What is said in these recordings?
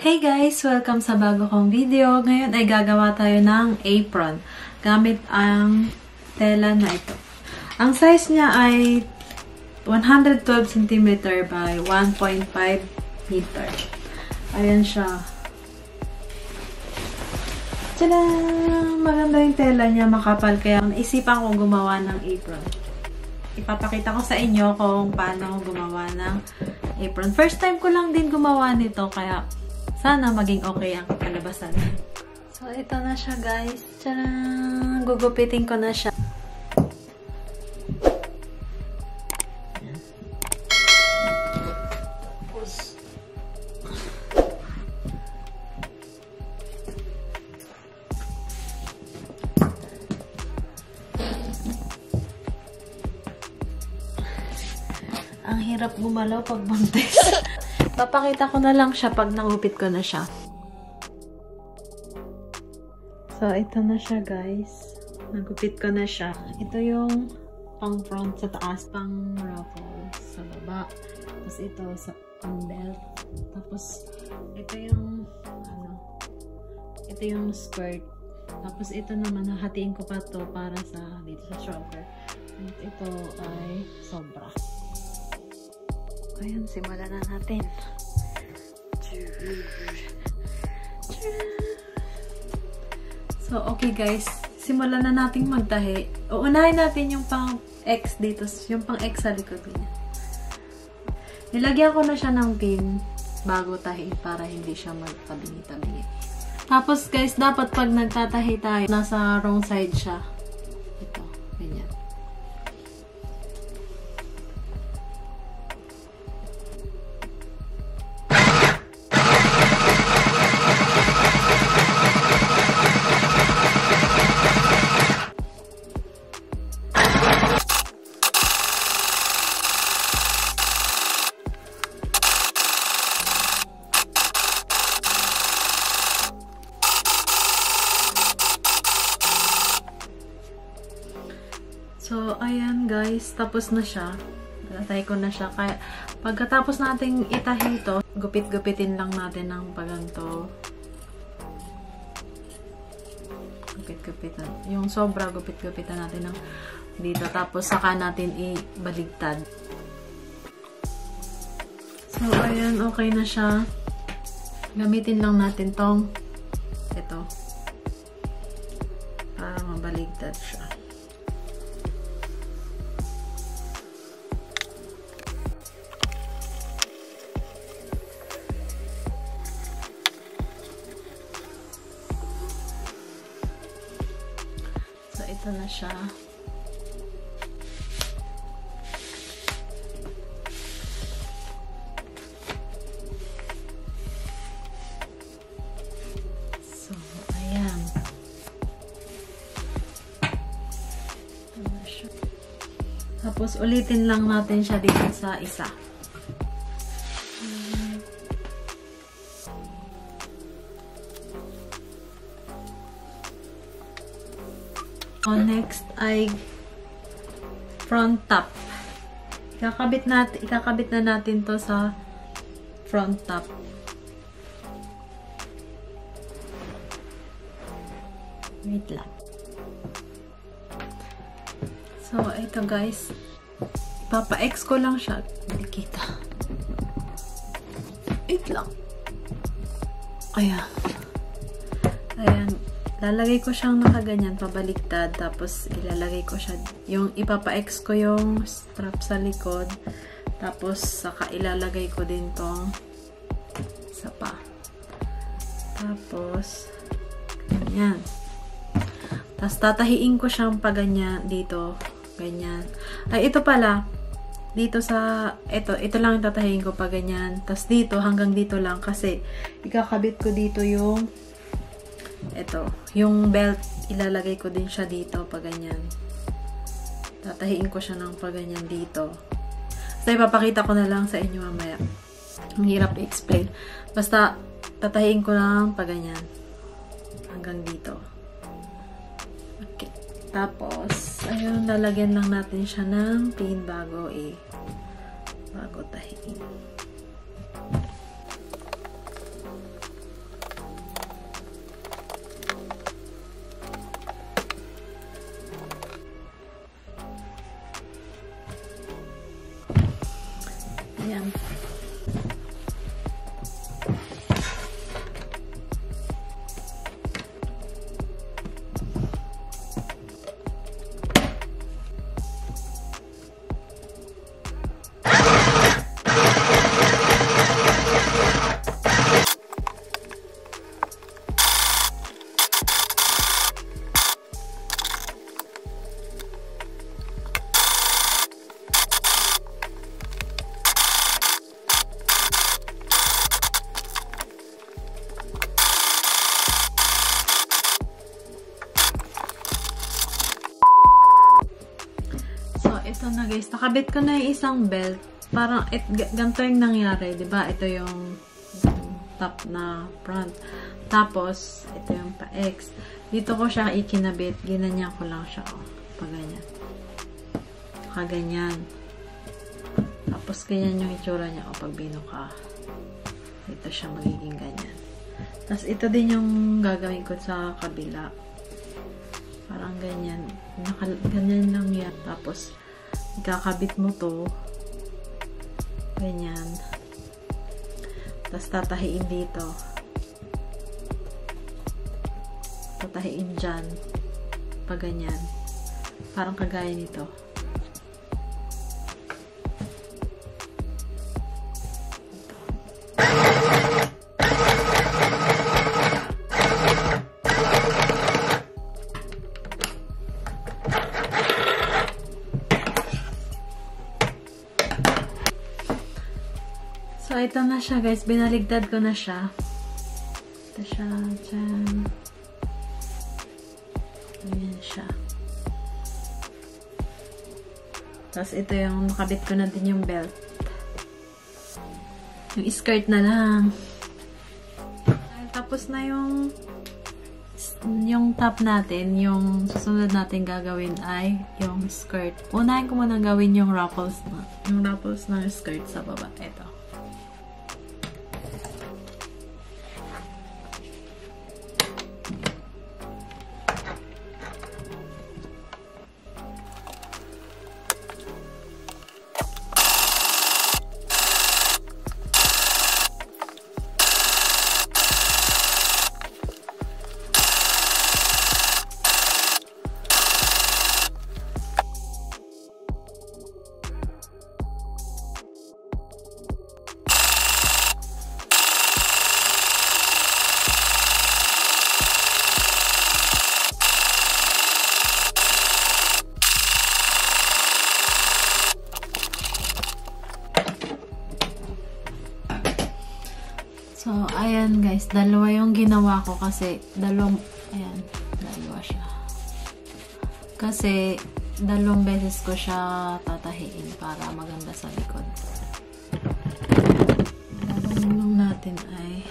Hey guys! Welcome sa bago kong video. Ngayon ay gagawa tayo ng apron gamit ang tela na ito. Ang size niya ay 112 cm by 1.5 meter. Ayan siya. Tada! Maganda yung tela niya, makapal. Kaya naisipan kong gumawa ng apron. Ipapakita ko sa inyo kung paano gumawa ng apron. First time ko lang din gumawa nito, kaya sana maging okay ang kalabasan. So, ito na siya, guys. Tcharam! Gugupitin ko na siya. Ang hirap gumalaw pag buntis. Papakita ko na lang siya pag nangupit ko na siya. So, ito na siya, guys. Nagupit ko na siya. Ito yung pang front sa taas, pang ruffles sa baba. Tapos ito sa pang belt. Tapos, ito yung, ano, ito yung skirt. Tapos, ito naman, hahatiin ko pa to para sa, dito sa shoulder. At ito ay sobra. Ayan, simulan na natin. So, okay guys. Simulan na natin magtahi. Uunahin natin yung pang X dito. Yung pang X sa likod niya. Nilagyan ko na siya ng pin bago tahi para hindi siya magpabingi-tabingi. Tapos guys, dapat pag nagtatahi tayo, nasa wrong side siya. Guys. Tapos na siya. Natay ko na siya. Kaya, pagkatapos nating itahi ito, gupit-gupitin lang natin ng paganto. Gupit-gupitan. Yung sobra, gupit-gupitan natin ng dito. Tapos, saka natin ibaligtad. So, ayan. Okay na siya. Gamitin lang natin tong ito. Para mabaligtad siya. Ito na siya. So, ayan. Tapos, ulitin lang natin siya dito sa isa. O, next ay front top. Ikakabit natin, ikakabit na natin to sa front top. Wait lang. So, ito guys. Papa-X ko lang siya. Hindi kita. Wait lang. Ayan. Ayan. Lalagay ko siyang nakaganyan, pabaliktad. Tapos, ilalagay ko siya. Yung ipapa-X ko yung strap sa likod. Tapos, saka ilalagay ko din tong isa pa. Tapos, ganyan. Tapos, tatahiin ko siyang paganyan dito. Ganyan. Ay, ito pala. Dito sa, ito, ito lang tatahiin ko pa ganyan. Tapos dito, hanggang dito lang. Kasi, ikakabit ko dito yung ito, yung belt, ilalagay ko din siya dito, pa ganyan. Tatahiin ko siya ng pa ganyan dito. So, ipapakita ko na lang sa inyo mamaya. Ang hirap i-explain. Basta, tatahiin ko lang pa ganyan. Hanggang dito. Okay. Tapos, ayun, lalagyan lang natin siya ng pin bago eh, bago tahiin. Nakabit ko na yung isang belt. Parang, it, ganito yung nangyari, ba? Ito yung, top na front. Tapos, ito yung pa-X. Dito ko siya ikinabit. Ginanyan ko lang siya, oh. Pag ganyan. Kaganyan. Tapos, ganyan yung itsura niya, oh, pag binuka. Ito siya magiging ganyan. Tapos, ito din yung gagawin ko sa kabila. Parang ganyan. Naka, ganyan lang yan. Tapos, ikakabit mo to. Ganyan. Tapos, tatahiin dito. Tatahiin dyan. Pag ganyan. Parang kagaya nito. Ito na siya guys. Binaligtad ko na siya. Ito siya. Diyan. Ayan siya. Tapos, ito yung nakabit ko na din yung belt. Yung skirt na lang. Tapos na yung yung top natin, yung susunod natin gagawin ay yung skirt. Unahin ko muna gawin yung ruffles na. Yung ruffles ng skirt sa baba. Ito. Dalawa yung ginawa ko kasi dalawang, ayan, dalawa siya. Kasi, dalawang beses ko siya tatahiin para maganda sa likod. Gagawin natin ay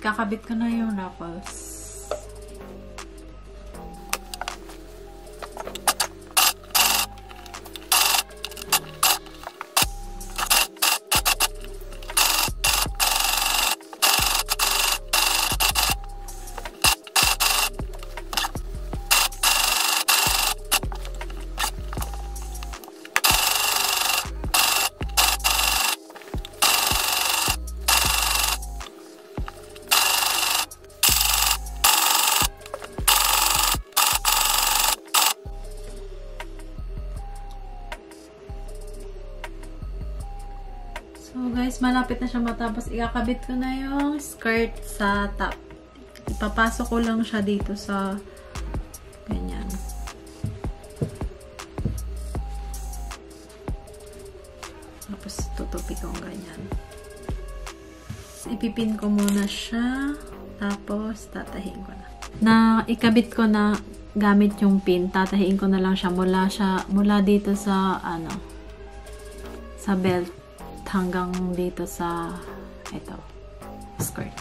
kakabit ko na yung ruffles. So, guys, malapit na siya matapos. Ikakabit ko na yung skirt sa top. Ipapasok ko lang siya dito sa ganyan. Tapos, tutupi ko ganyan. Ipipin ko muna siya. Tapos, tatahin ko na. Na, ikabit ko na gamit yung pin. Tatahiin ko na lang siya mula siya, mula dito sa, ano, sa belt hanggang dito sa ito, skirt.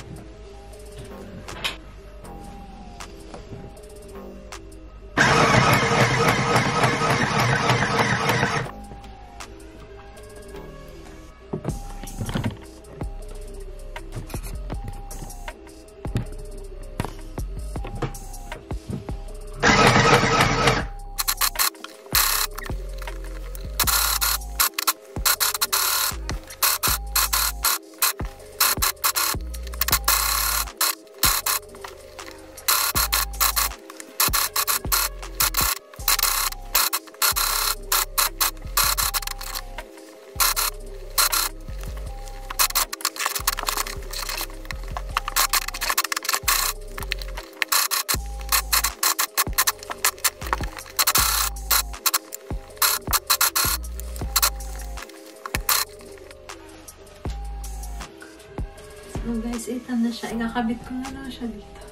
So guys, itan na siya. Ikakabit ko na lang siya dito.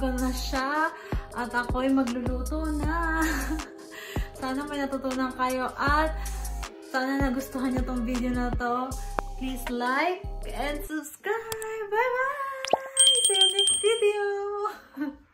Ko na siya. At ako'y magluluto na. sana may natutunan kayo. At sana nagustuhan nyo tong video na to. Please like and subscribe. Bye-bye! See you next video!